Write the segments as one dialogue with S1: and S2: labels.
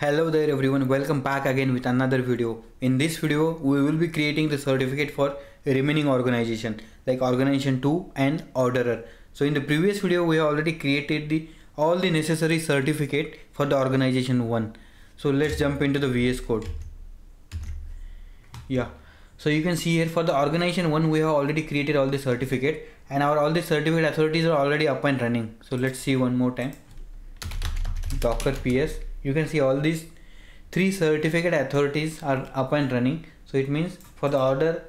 S1: Hello there everyone, welcome back again with another video. In this video, we will be creating the certificate for remaining organization like organization 2 and orderer. So in the previous video, we already created the all the necessary certificate for the organization 1. So let's jump into the VS code. Yeah, so you can see here for the organization 1, we have already created all the certificate and our all the certificate authorities are already up and running. So let's see one more time. Docker PS you can see all these three certificate authorities are up and running. So it means for the order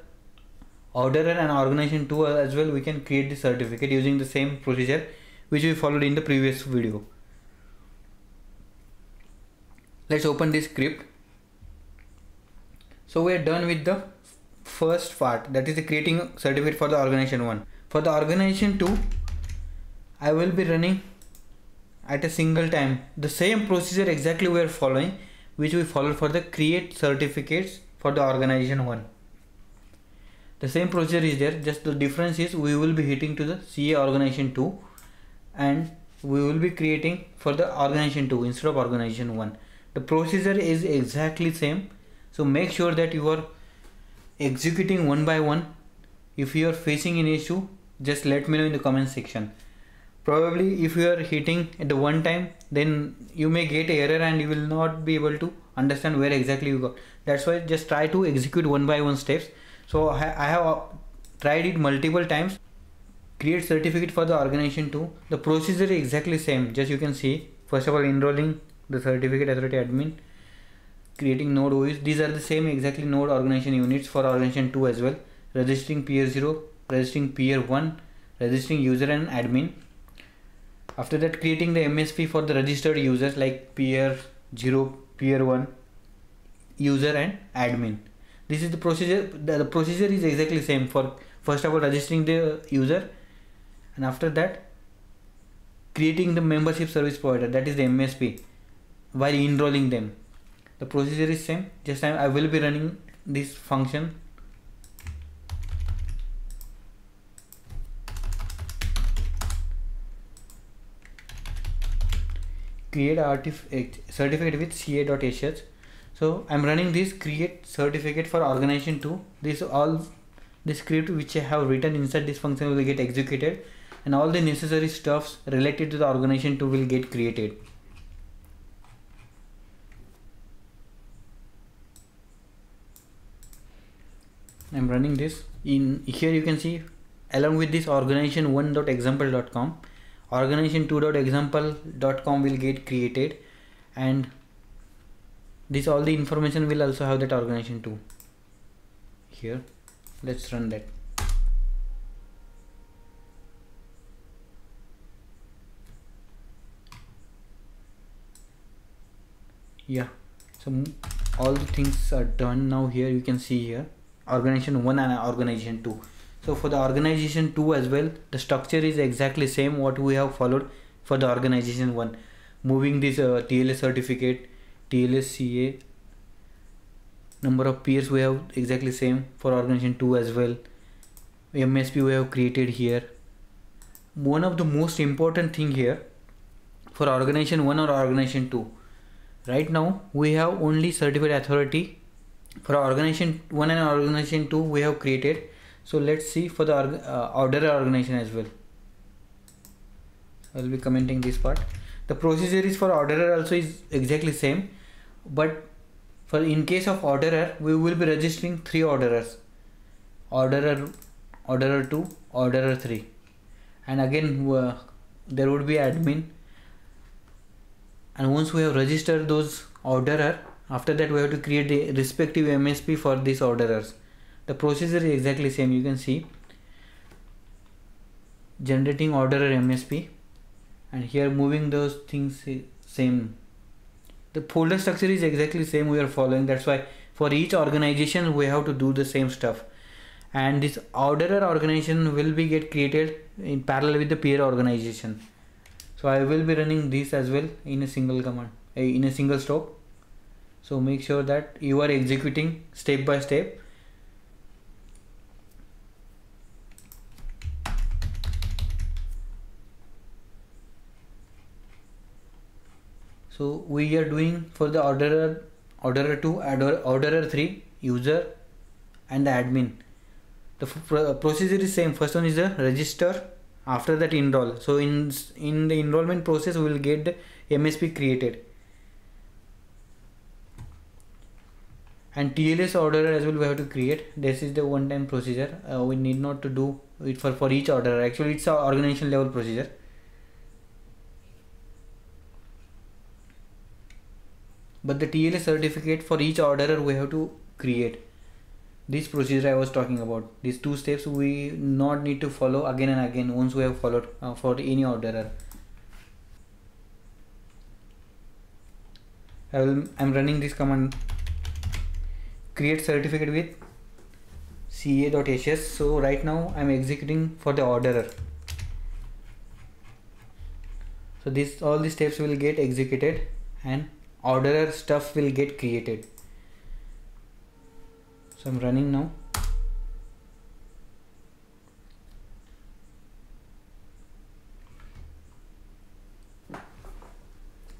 S1: orderer and organization 2 as well we can create the certificate using the same procedure which we followed in the previous video. Let's open this script. So we are done with the first part that is the creating certificate for the organization 1 for the organization 2 I will be running at a single time. The same procedure exactly we are following which we follow for the create certificates for the organization one. The same procedure is there just the difference is we will be hitting to the CA organization 2 and we will be creating for the organization 2 instead of organization 1 the procedure is exactly same. So make sure that you are executing one by one. If you are facing an issue just let me know in the comment section probably if you are hitting at the one time then you may get error and you will not be able to understand where exactly you got. That's why just try to execute one by one steps. So I have uh, tried it multiple times. Create certificate for the organization too. The procedure is exactly same. Just you can see first of all enrolling the certificate authority admin creating node OUs these are the same exactly node organization units for organization 2 as well. Registering peer 0 registering peer 1 registering user and admin after that creating the MSP for the registered users like peer 0 peer 1 user and admin. This is the procedure the, the procedure is exactly same for first of all registering the user and after that creating the membership service provider that is the MSP while enrolling them. The procedure is same just I will be running this function create artifact certificate with ca.sh so i'm running this create certificate for organization 2 this all the script which i have written inside this function will get executed and all the necessary stuffs related to the organization 2 will get created. I'm running this in here you can see along with this organization 1.example.com organization2.example.com will get created and this all the information will also have that organization 2 here. Let's run that. Yeah so all the things are done now here. You can see here. Organization 1 and organization 2 so for the organization 2 as well the structure is exactly same what we have followed for the organization 1 moving this uh, TLS certificate TLS CA number of peers we have exactly same for organization 2 as well. MSP we have created here. One of the most important thing here for organization 1 or organization 2 right now we have only certified authority. For organization 1 and organization 2 we have created so let's see for the uh, order organization as well. I'll be commenting this part. The procedure is for orderer also is exactly same but for in case of orderer we will be registering three orderers. Orderer orderer 2 orderer 3 and again uh, there would be admin. And once we have registered those orderer after that we have to create the respective MSP for these orderers the procedure is exactly same you can see. Generating orderer MSP and here moving those things same. The folder structure is exactly same we are following. That's why for each organization we have to do the same stuff. And this orderer organization will be get created in parallel with the peer organization. So I will be running this as well in a single command eh, in a single stroke. So make sure that you are executing step by step so we are doing for the orderer orderer 2 orderer 3 user and the admin. The procedure is same. First one is the register after that enroll. So in in the enrollment process we will get the msp created. And TLS orderer as well we have to create. This is the one time procedure. Uh, we need not to do it for for each order actually it's a organization level procedure but the TLS certificate for each orderer we have to create. This procedure I was talking about. These two steps we not need to follow again and again once we have followed uh, for any orderer. I will I'm running this command. Create certificate with ca.ss so right now I'm executing for the orderer. So this all the steps will get executed and orderer stuff will get created. So I'm running now.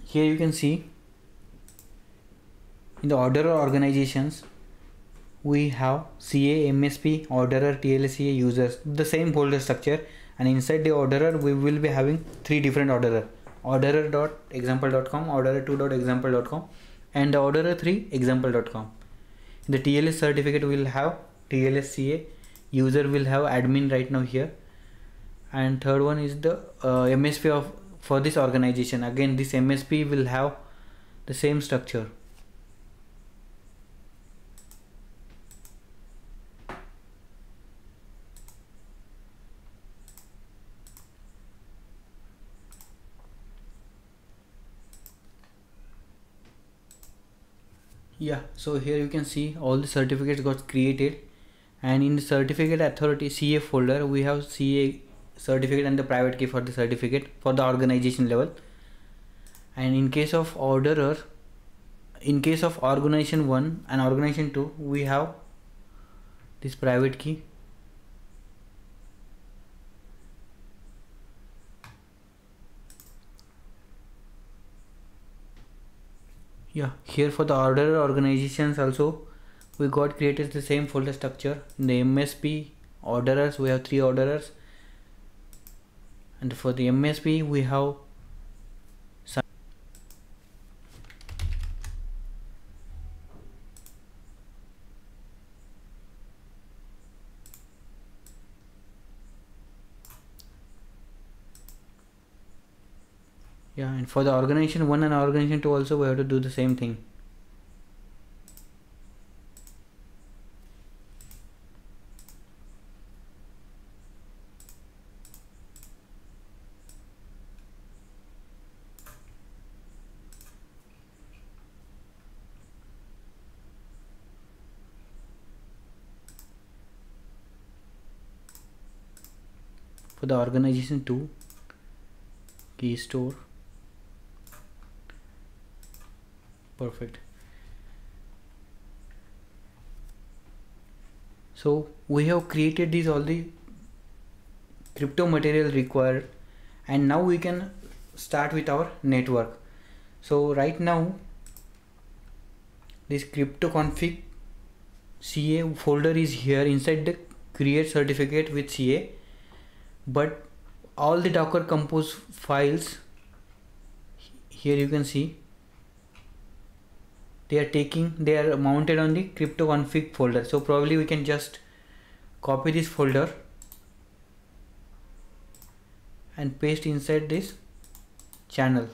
S1: Here you can see in the orderer organizations we have CA, MSP, orderer, TLCA users, the same folder structure. And inside the orderer we will be having three different orderer orderer.example.com, orderer2.example.com and orderer3 example.com. The TLS certificate will have TLSCA, user will have admin right now here. And third one is the uh, MSP of for this organization. Again this MSP will have the same structure yeah so here you can see all the certificates got created. And in the certificate authority CA folder we have CA certificate and the private key for the certificate for the organization level. And in case of orderer in case of organization 1 and organization 2 we have this private key yeah. Here for the order organizations also we got created the same folder structure. In the MSP orderers we have three orderers. And for the MSP we have yeah and for the organization 1 and organization 2 also we have to do the same thing. For the organization 2 key store perfect. So we have created these all the crypto material required and now we can start with our network. So right now this crypto config ca folder is here inside the create certificate with ca but all the docker compose files here you can see they are taking they are mounted on the crypto config folder. So probably we can just copy this folder and paste inside this channel.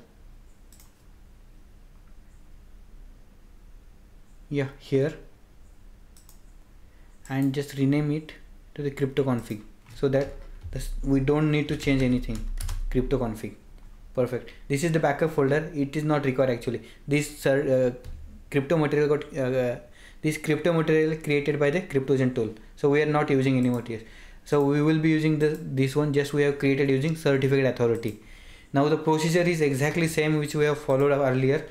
S1: Yeah here. And just rename it to the crypto config so that this, we don't need to change anything. Crypto config perfect. This is the backup folder. It is not required actually. This uh, crypto material got uh, this crypto material created by the cryptogen tool. So we are not using any here so we will be using the this one just we have created using certificate authority. Now the procedure is exactly same which we have followed earlier.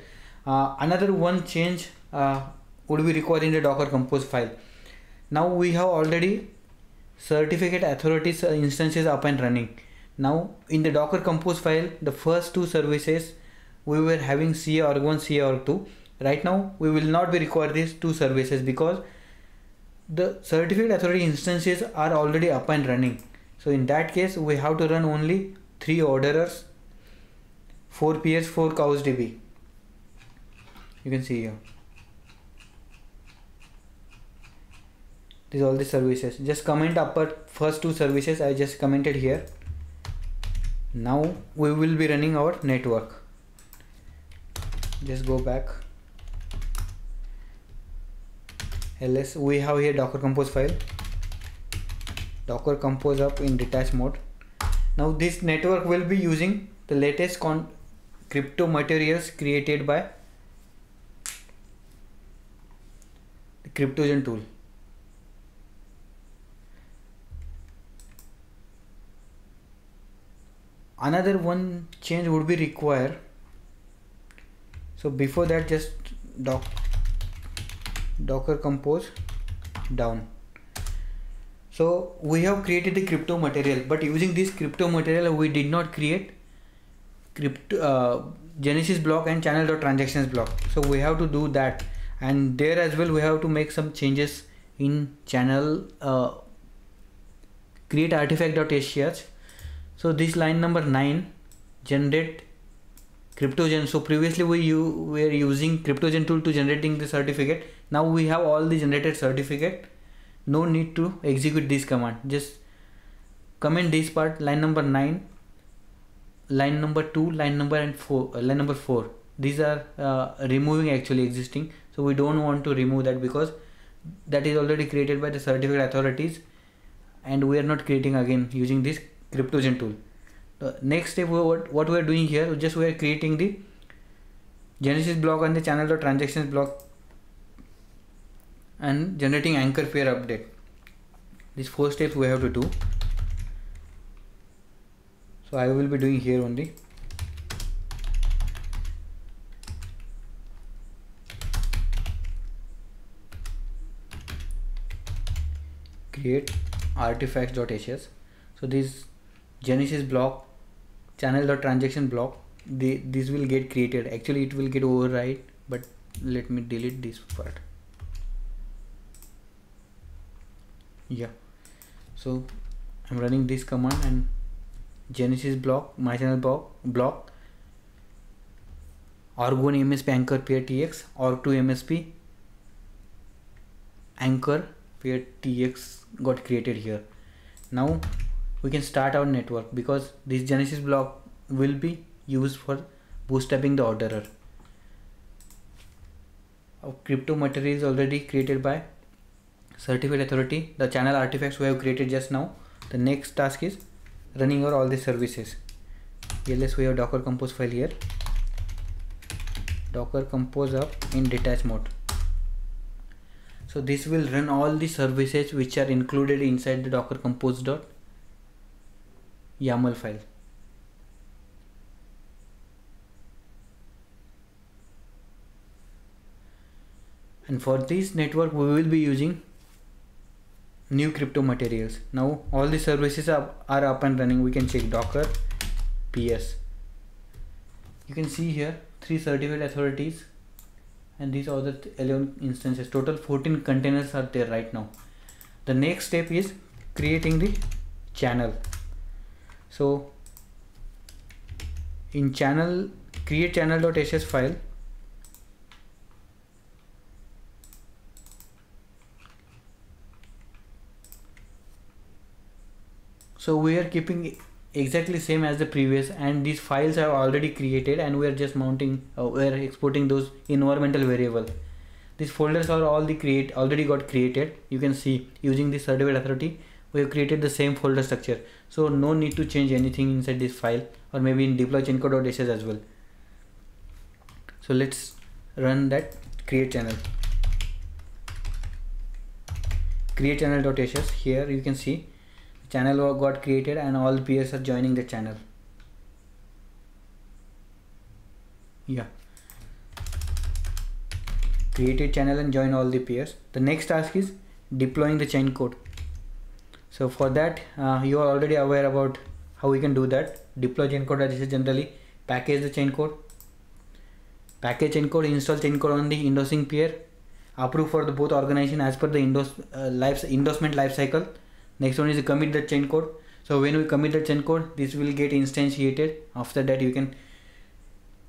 S1: Uh, another one change uh, would be required in the docker compose file. Now we have already certificate authorities uh, instances up and running. Now in the docker compose file the first two services we were having CA org1 CA org2 right now we will not be required these two services because the certificate authority instances are already up and running. So in that case we have to run only three orderers 4 ps 4 couch db you can see here. These all the services. Just comment upper first two services i just commented here. Now we will be running our network. Just go back ls we have here docker compose file. Docker compose up in detached mode. Now this network will be using the latest con crypto materials created by the cryptogen tool. Another one change would be required. So before that just doc docker compose down. So we have created the crypto material but using this crypto material we did not create crypto uh, genesis block and channel transactions block. So we have to do that. And there as well we have to make some changes in channel uh, create artifact.sh so this line number 9 generate cryptogen. So previously we you were using cryptogen tool to generating the certificate. Now we have all the generated certificate. No need to execute this command. Just comment this part line number 9 line number 2 line number and 4 uh, line number 4 these are uh, removing actually existing. So we don't want to remove that because that is already created by the certificate authorities and we are not creating again using this cryptogen tool the next step what, what we are doing here just we are creating the genesis block and the channel transactions block and generating anchor peer update. These four steps we have to do. So I will be doing here only. Create artifacts.sh so this genesis block channel dot transaction block the, this will get created. Actually it will get override but let me delete this part. Yeah. So I'm running this command and genesis block my channel block block. Org1 msp anchor peer tx org2 msp anchor peer tx got created here. Now we can start our network because this genesis block will be used for bootstrapping the orderer. Our crypto material is already created by certificate authority. The channel artifacts we have created just now. The next task is running our all the services. Ls we have docker compose file here. Docker compose up in detached mode. So this will run all the services which are included inside the docker compose dot YAML file. And for this network, we will be using new crypto materials. Now all the services are, are up and running. We can check Docker PS. You can see here three certificate authorities and these are the 11 instances. Total 14 containers are there right now. The next step is creating the channel so in channel create channel.sh file. So we are keeping exactly same as the previous and these files are already created and we are just mounting uh, we are exporting those environmental variable. These folders are all the create already got created. You can see using the certificate authority we have created the same folder structure. So no need to change anything inside this file or maybe in deploy chaincode.sh as well. So let's run that create channel. Create channel.sh here you can see channel got created and all peers are joining the channel. Yeah. Created channel and join all the peers the next task is deploying the chain code so for that uh, you are already aware about how we can do that. Deploy chain code as generally. Package the chain code. Package chain code install chain code on the endorsing peer approve for the both organization as per the endorse, uh, life, endorsement life cycle. Next one is commit the chain code. So when we commit the chain code this will get instantiated. After that you can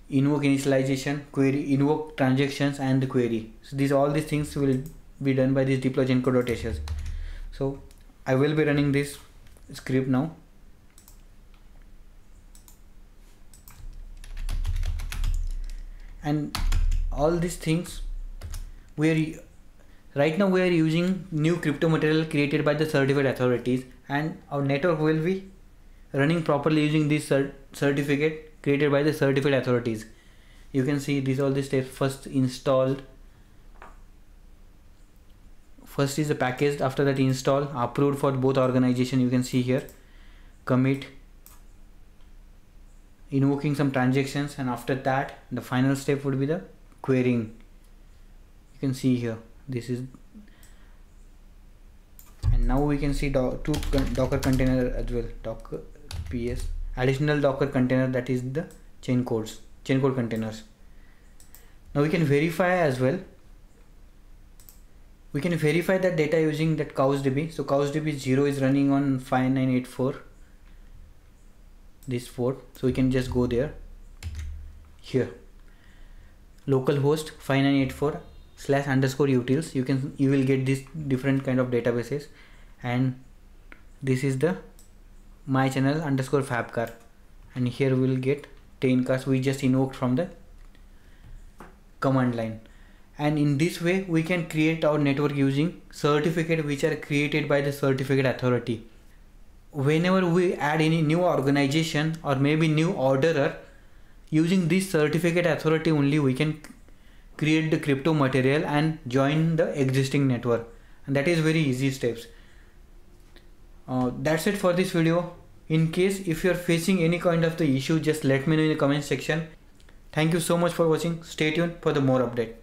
S1: invoke initialization query invoke transactions and the query. So these all these things will be done by this deploy chain code.sh so i will be running this script now. And all these things we are right now we are using new crypto material created by the certified authorities and our network will be running properly using this cert certificate created by the certified authorities. You can see these all the steps first installed first is the package after that install approved for both organization you can see here. Commit. Invoking some transactions and after that the final step would be the querying. You can see here this is and now we can see do two docker container as well docker ps additional docker container that is the chain codes chain code containers. Now we can verify as well we can verify that data using that CouchDB so CouchDB 0 is running on 5984 this port so we can just go there. Here. Localhost 5984 slash underscore utils. You can you will get this different kind of databases. And this is the my channel underscore fabcar. And here we will get 10 cars. We just invoked from the command line and in this way we can create our network using certificate which are created by the certificate authority. Whenever we add any new organization or maybe new orderer using this certificate authority only we can create the crypto material and join the existing network. And that is very easy steps. Uh, that's it for this video. In case if you are facing any kind of the issue just let me know in the comment section. Thank you so much for watching. Stay tuned for the more update